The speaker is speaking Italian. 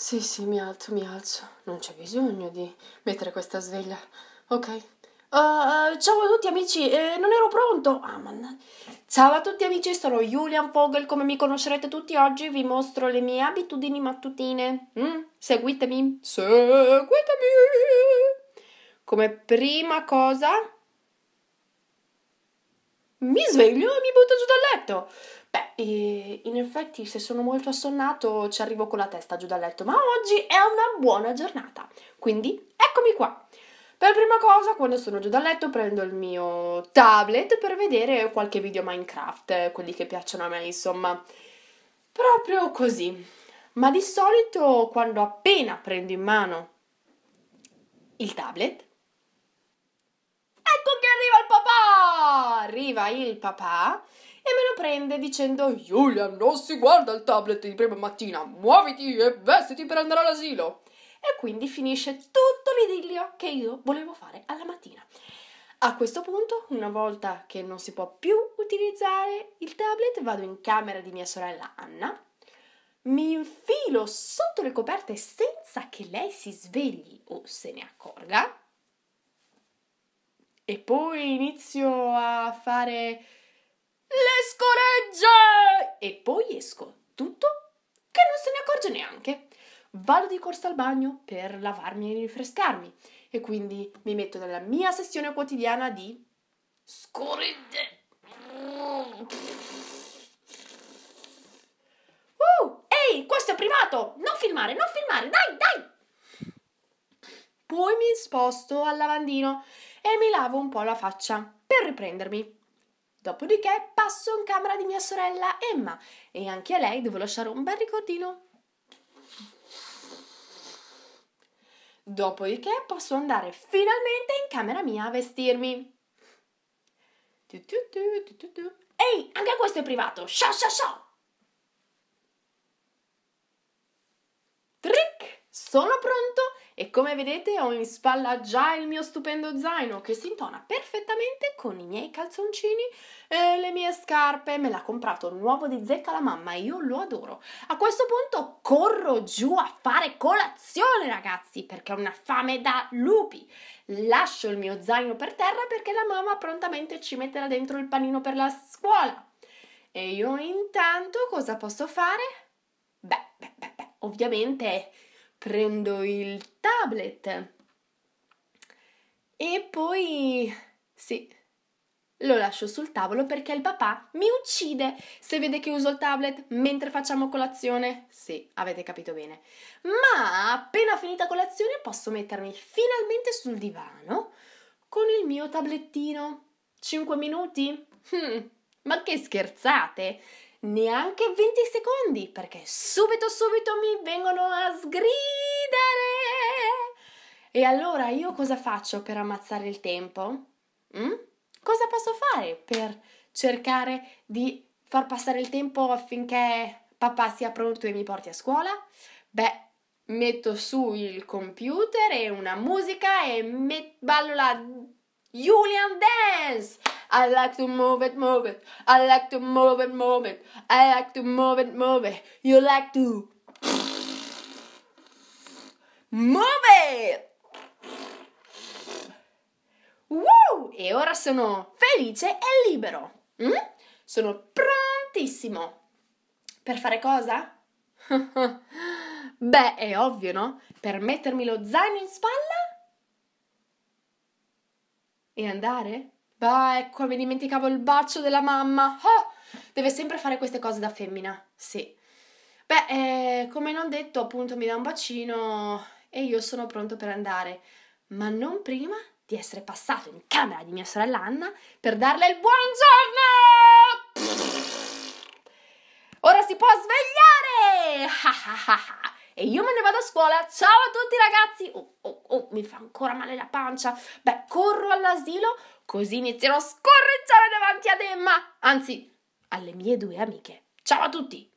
Sì, sì, mi alzo, mi alzo. Non c'è bisogno di mettere questa sveglia. Ok. Uh, ciao a tutti amici, eh, non ero pronto. Ah, mannaggia. Ciao a tutti amici, sono Julian Vogel, come mi conoscerete tutti oggi vi mostro le mie abitudini mattutine. Mm? Seguitemi, seguitemi. Come prima cosa mi sveglio e mi butto giù dal letto. Beh, in effetti se sono molto assonnato ci arrivo con la testa giù dal letto, ma oggi è una buona giornata. Quindi eccomi qua. Per prima cosa, quando sono giù dal letto, prendo il mio tablet per vedere qualche video Minecraft, quelli che piacciono a me, insomma. Proprio così. Ma di solito, quando appena prendo in mano il tablet, ecco che arriva il papà! Arriva il papà e me lo prende dicendo Giulia, non si guarda il tablet di prima mattina, muoviti e vestiti per andare all'asilo. E quindi finisce tutto l'idillio che io volevo fare alla mattina. A questo punto, una volta che non si può più utilizzare il tablet, vado in camera di mia sorella Anna, mi infilo sotto le coperte senza che lei si svegli o se ne accorga e poi inizio a fare le scoregge! E poi esco tutto che non se ne accorge neanche. Vado di corsa al bagno per lavarmi e rinfrescarmi e quindi mi metto nella mia sessione quotidiana di scoregge. Uh, ehi, questo è privato! Non filmare, non filmare, dai, dai! Poi mi sposto al lavandino e mi lavo un po' la faccia per riprendermi. Dopodiché passo in camera di mia sorella Emma e anche a lei devo lasciare un bel ricordino. Dopodiché posso andare finalmente in camera mia a vestirmi. Tu, tu, tu, Ehi, anche questo è privato! Scià, scià, scià! Trick! Sono pronto e come vedete ho in spalla già il mio stupendo zaino che si intona perfettamente con i miei calzoncini e le mie scarpe. Me l'ha comprato nuovo di zecca la mamma e io lo adoro. A questo punto corro giù a fare colazione ragazzi perché ho una fame da lupi. Lascio il mio zaino per terra perché la mamma prontamente ci metterà dentro il panino per la scuola. E io intanto cosa posso fare? Beh, beh, beh, beh ovviamente prendo il tablet e poi sì, lo lascio sul tavolo perché il papà mi uccide se vede che uso il tablet mentre facciamo colazione. Sì, avete capito bene. Ma appena finita colazione posso mettermi finalmente sul divano con il mio tablettino. Cinque minuti? Hmm, ma che scherzate! Neanche 20 secondi perché subito subito mi vengono a sgridere. E allora io cosa faccio per ammazzare il tempo? Mm? Cosa posso fare per cercare di far passare il tempo affinché papà sia pronto e mi porti a scuola? Beh, metto su il computer e una musica e met- ballo la Julian Dance! I like to move it, move it. I like to move it, move it. I like to move it, move it. You like to move it. Woo! E ora sono felice e libero. Mm? Sono prontissimo. Per fare cosa? Beh, è ovvio, no? Per mettermi lo zaino in spalla e andare? Bah, ecco, mi dimenticavo il bacio della mamma. Oh, deve sempre fare queste cose da femmina. Sì. Beh, eh, come non detto, appunto mi dà un bacino e io sono pronto per andare. Ma non prima di essere passato in camera di mia sorella Anna per darle il buongiorno! Ora si può svegliare! E io me ne vado a scuola. Ciao a tutti ragazzi! Oh, oh, oh, mi fa ancora male la pancia. Beh, corro all'asilo Così inizierò a scorreggiare davanti ad Emma, anzi, alle mie due amiche. Ciao a tutti!